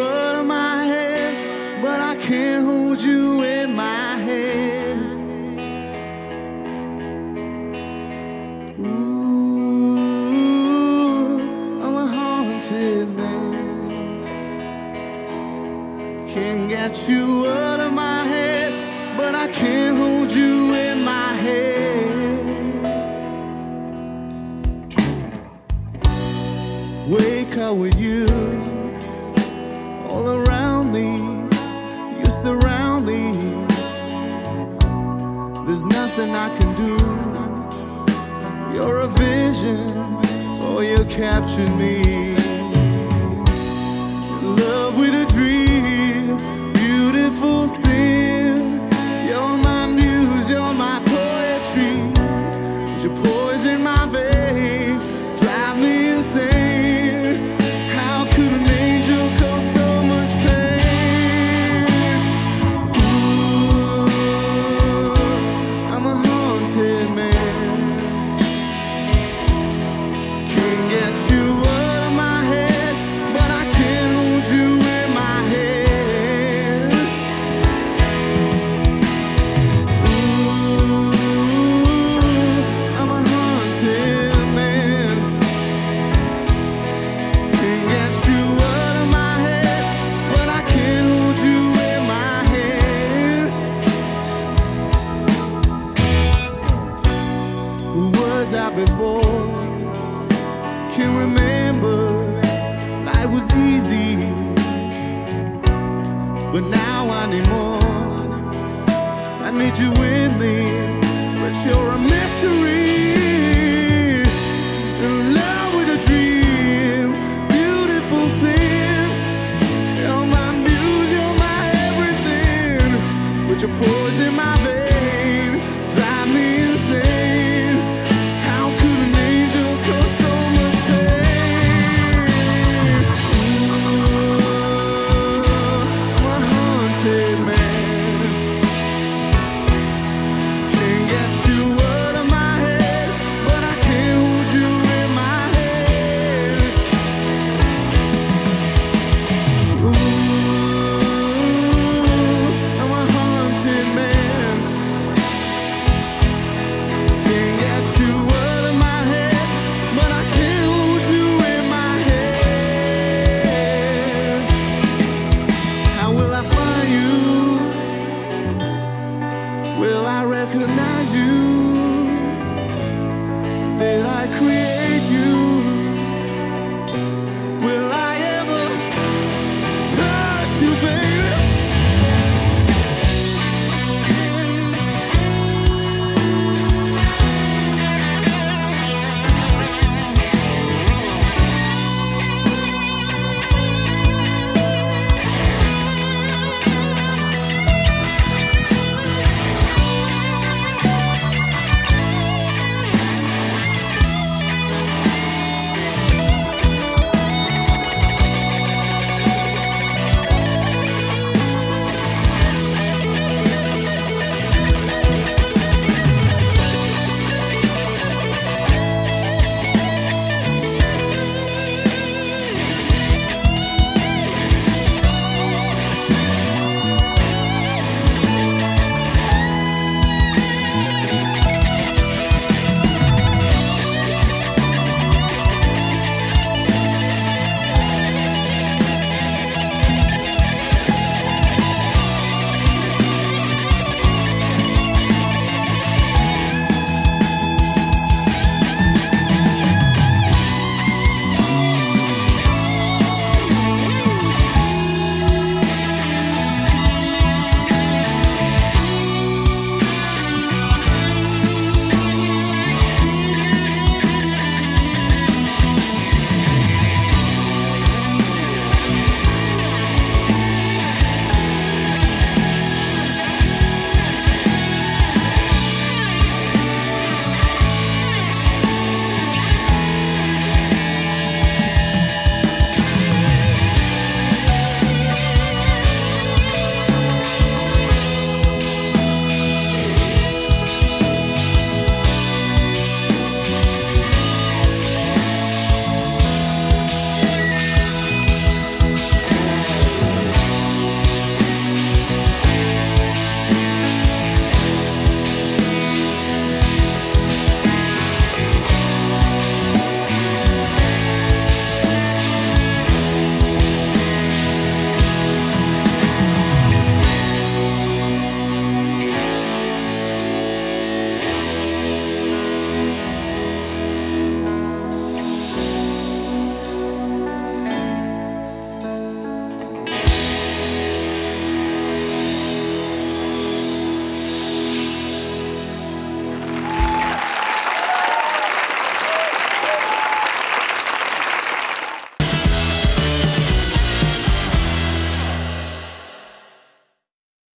out of my head, but I can't hold you in my hand. Ooh, I'm a haunted man. Can't get you out of my head, but I can't hold you in my hand. Wake up with you You surround me. There's nothing I can do. You're a vision, oh, you captured me. Love with a dream, beautiful sin. You're my muse, you're my poetry. Your poison my vein, I before? Can't remember. Life was easy, but now I need more. I need you with me, but you're a mystery. In love with a dream, beautiful sin. You're my muse, you're my everything. With your poison, my vein, recognize you.